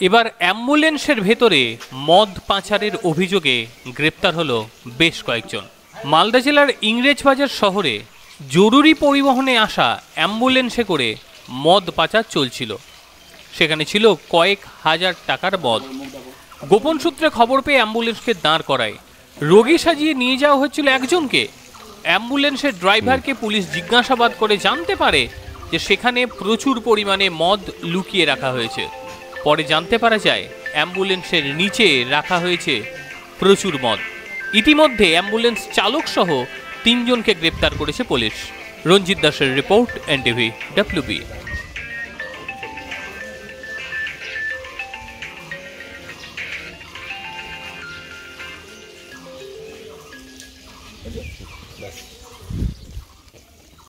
এবার অ্যাম্বুলেন্সের ভেতরে মদ পাচারের অভিযোগে গ্রেপ্তার হলো বেশ কয়েকজন। মালদা জেলার ইংরেজবাজার শহরে জরুরি পরিবহনে আসা অ্যাম্বুলেন্সে করে মদ পাচার চলছিল। সেখানে ছিল কয়েক হাজার টাকার মদ। গোপন সূত্রে খবর পেয়ে অ্যাম্বুলেন্সকে দাঁড় করায়। রোগী সাজিয়ে নিয়ে যাওয়া হচ্ছিল একজনকে। অ্যাম্বুলেন্সের ড্রাইভারকে পুলিশ জিজ্ঞাসাবাদ করে জানতে পারে যে সেখানে প্রচুর পরিমাণে মদ লুকিয়ে রাখা হয়েছে। পরে জানতে পারা যায়, অ্যাম্বুলেন্সের নিচে রাখা হয়েছে প্রচুর মদ ইতিমধ্যে অ্যাম্বুলেন্স চালক সহ তিনজনকে গ্রেপ্তার করেছে পুলিশ রঞ্জিত দাসের রিপোর্ট, এনটিভি, ডাব্লিউবি Yes.